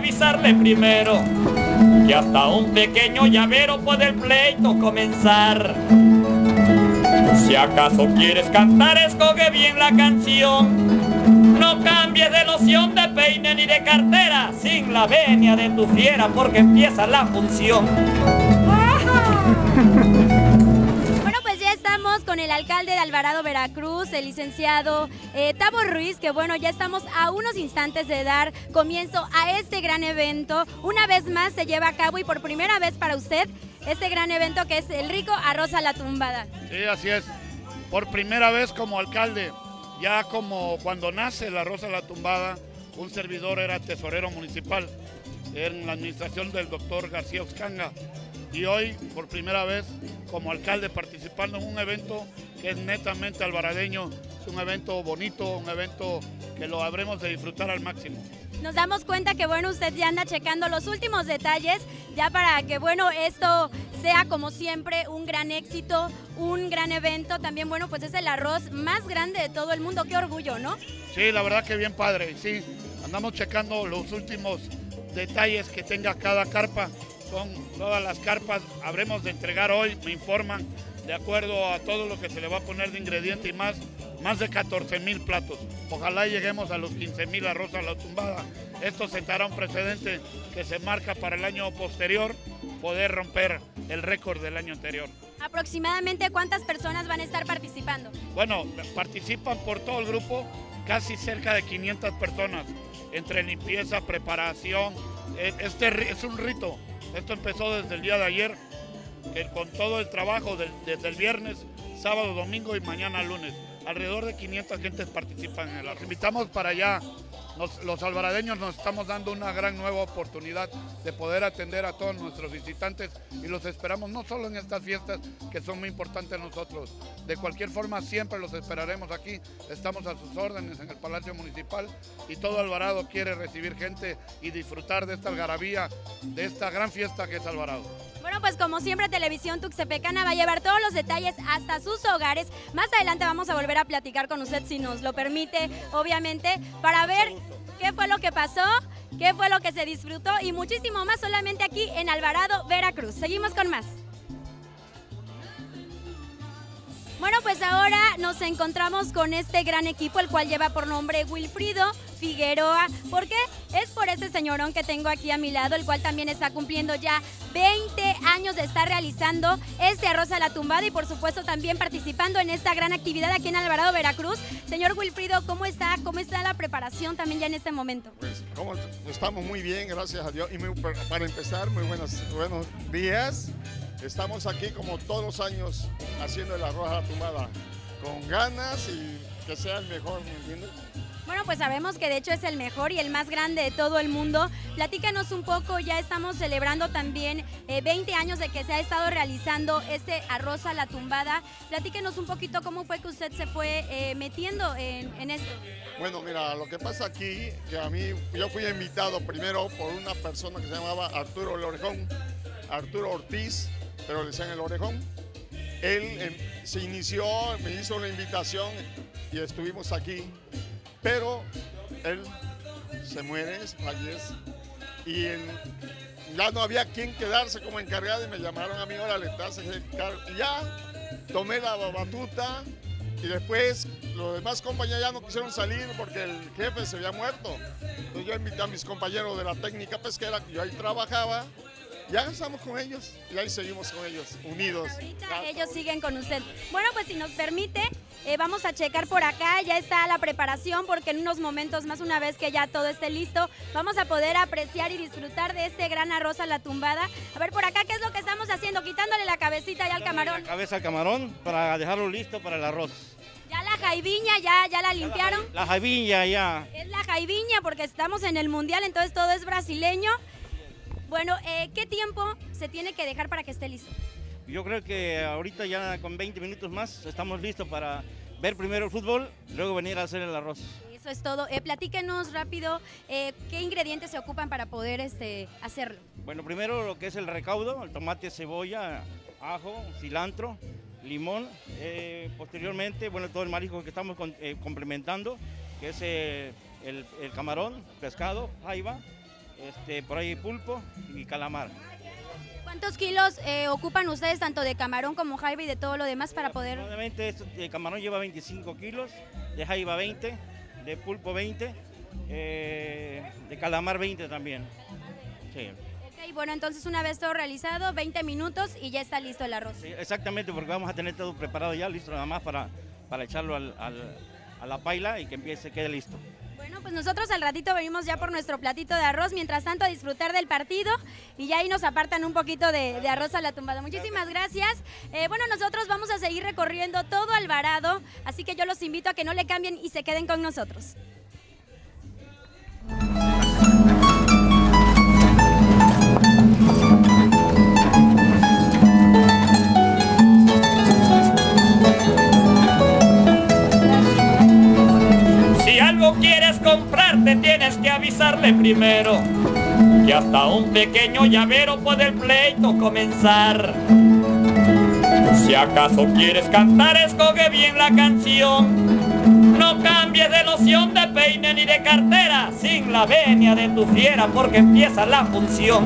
besarle primero. Y hasta un pequeño llavero puede el pleito comenzar. Si acaso quieres cantar, escoge bien la canción. No cambies de noción de peine ni de cartera, sin la venia de tu fiera, porque empieza la función. El alcalde de Alvarado, Veracruz, el licenciado eh, Tabo Ruiz, que bueno, ya estamos a unos instantes de dar comienzo a este gran evento. Una vez más se lleva a cabo y por primera vez para usted este gran evento que es el rico arroz a la tumbada. Sí, así es. Por primera vez como alcalde, ya como cuando nace la Rosa la Tumbada, un servidor era tesorero municipal en la administración del doctor García Oxcanga. Y hoy, por primera vez, como alcalde, participando en un evento que es netamente alvaradeño, es un evento bonito, un evento que lo habremos de disfrutar al máximo. Nos damos cuenta que bueno, usted ya anda checando los últimos detalles, ya para que bueno, esto sea como siempre un gran éxito, un gran evento. También bueno, pues es el arroz más grande de todo el mundo. Qué orgullo, ¿no? Sí, la verdad que bien padre. Sí, andamos checando los últimos detalles que tenga cada carpa. Son todas las carpas, habremos de entregar hoy, me informan, de acuerdo a todo lo que se le va a poner de ingrediente y más, más de 14 mil platos. Ojalá lleguemos a los 15 mil arroz a la tumbada. Esto sentará un precedente que se marca para el año posterior, poder romper el récord del año anterior. Aproximadamente cuántas personas van a estar participando. Bueno, participan por todo el grupo casi cerca de 500 personas, entre limpieza, preparación. Este es un rito. Esto empezó desde el día de ayer, eh, con todo el trabajo desde el viernes, sábado, domingo y mañana lunes. Alrededor de 500 gentes participan. Los invitamos para allá. Los alvaradeños nos estamos dando una gran nueva oportunidad de poder atender a todos nuestros visitantes y los esperamos no solo en estas fiestas que son muy importantes nosotros. De cualquier forma siempre los esperaremos aquí. Estamos a sus órdenes en el Palacio Municipal y todo Alvarado quiere recibir gente y disfrutar de esta algarabía, de esta gran fiesta que es Alvarado. Bueno, pues como siempre, Televisión Tuxtepecana va a llevar todos los detalles hasta sus hogares. Más adelante vamos a volver a platicar con usted, si nos lo permite, obviamente, para ver qué fue lo que pasó, qué fue lo que se disfrutó y muchísimo más solamente aquí en Alvarado, Veracruz. Seguimos con más. Bueno, pues ahora nos encontramos con este gran equipo, el cual lleva por nombre Wilfrido Figueroa. ¿Por qué? Es por ese señorón que tengo aquí a mi lado, el cual también está cumpliendo ya 20 años de estar realizando este arroz a la tumbada y por supuesto también participando en esta gran actividad aquí en Alvarado, Veracruz. Señor Wilfrido, ¿cómo está? ¿Cómo está la preparación también ya en este momento? Pues ¿cómo estamos muy bien, gracias a Dios. Y muy- para empezar, muy buenos, buenos días. Estamos aquí como todos los años haciendo el arroz a la tumbada, con ganas y que sea el mejor, ¿me entiendes? Bueno, pues sabemos que de hecho es el mejor y el más grande de todo el mundo. Platícanos un poco, ya estamos celebrando también eh, 20 años de que se ha estado realizando este arroz a la tumbada. Platíquenos un poquito cómo fue que usted se fue eh, metiendo en, en esto. Bueno, mira, lo que pasa aquí, que a mí, yo fui invitado primero por una persona que se llamaba Arturo El Orejón, Arturo Ortiz, pero le decían El Orejón. Él em, se inició, me hizo la invitación y estuvimos aquí, pero él se muere, fallece, y ya no había quien quedarse como encargado y me llamaron a mí, órale, cargo. Y ya tomé la batuta y después los demás compañeros ya no quisieron salir porque el jefe se había muerto. Entonces yo invité a mis compañeros de la técnica pesquera, que yo ahí trabajaba, ya estamos con ellos y ahí seguimos con ellos, unidos. Ahorita ellos siguen con usted. Bueno, pues si nos permite, eh, vamos a checar por acá, ya está la preparación porque en unos momentos más, una vez que ya todo esté listo, vamos a poder apreciar y disfrutar de este gran arroz a la tumbada. A ver por acá, ¿qué es lo que estamos haciendo? Quitándole la cabecita ya al camarón. La cabeza al camarón para dejarlo listo para el arroz. Ya la jaiviña, ya, ya la limpiaron. La javilla ya. Es la jaiviña porque estamos en el mundial, entonces todo es brasileño. Bueno, eh, ¿qué tiempo se tiene que dejar para que esté listo? Yo creo que ahorita ya con 20 minutos más estamos listos para ver primero el fútbol, luego venir a hacer el arroz. Eso es todo. Eh, platíquenos rápido eh, qué ingredientes se ocupan para poder este, hacerlo. Bueno, primero lo que es el recaudo, el tomate, cebolla, ajo, cilantro, limón. Eh, posteriormente, bueno, todo el marisco que estamos con- eh, complementando, que es el, el camarón, pescado, jaiba, este, por ahí pulpo y calamar. ¿Cuántos kilos eh, ocupan ustedes tanto de camarón como jaiba y de todo lo demás para poder...? Obviamente el camarón lleva 25 kilos, de jaiba 20, de pulpo 20, eh, de calamar 20 también. Sí. Ok, bueno, entonces una vez todo realizado, 20 minutos y ya está listo el arroz. Sí, exactamente, porque vamos a tener todo preparado ya, listo nada más para, para echarlo al- al- a la paila y que empiece, quede listo. Bueno, pues nosotros al ratito venimos ya por nuestro platito de arroz, mientras tanto a disfrutar del partido y ya ahí nos apartan un poquito de, arroz a la tumbada. Muchísimas gracias. Eh, bueno, nosotros vamos a seguir recorriendo todo Alvarado, así que yo los invito a que no le cambien y se queden con nosotros. Quieres comprarte tienes que avisarle primero que hasta un pequeño llavero puede el pleito comenzar. Si acaso quieres cantar, escoge bien la canción. No cambies de loción de peine ni de cartera sin la venia de tu fiera porque empieza la función.